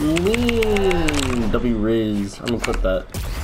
Lean. W Riz. I'm gonna clip that.